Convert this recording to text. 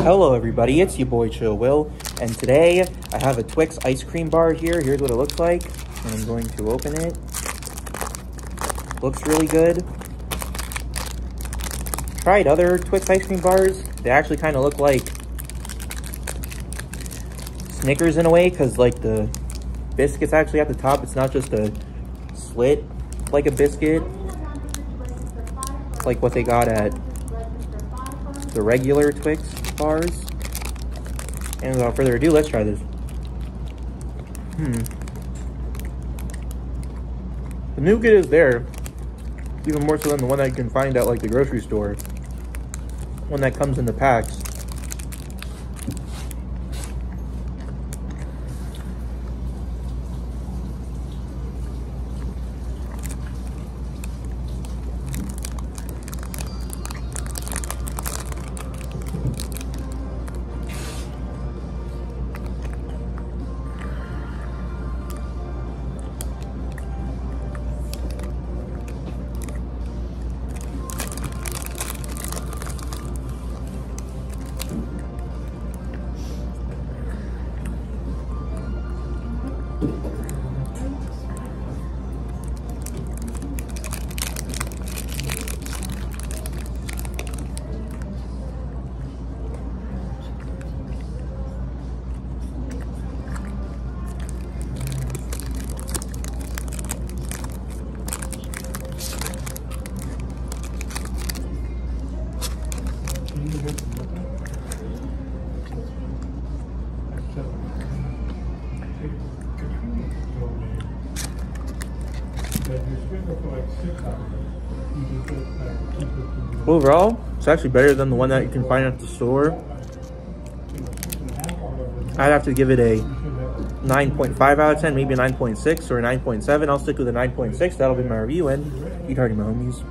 Hello everybody, it's your boy Chill Will, and today I have a Twix ice cream bar here. Here's what it looks like, and I'm going to open it. Looks really good. Tried other Twix ice cream bars. They actually kind of look like Snickers in a way, because like the biscuit's actually at the top. It's not just a slit like a biscuit. It's like what they got at the regular Twix bars. And without further ado, let's try this. Hmm. The nougat is there, even more so than the one that you can find at like the grocery store. One that comes in the packs. Overall, it's actually better than the one that you can find at the store. I'd have to give it a 9.5 out of 10, maybe a 9.6 or a 9.7. I'll stick with a 9.6. That'll be my review, and eat hearty, my homies.